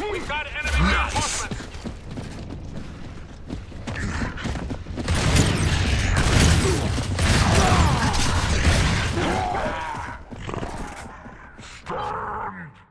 We've got enemy reinforcements! Stand!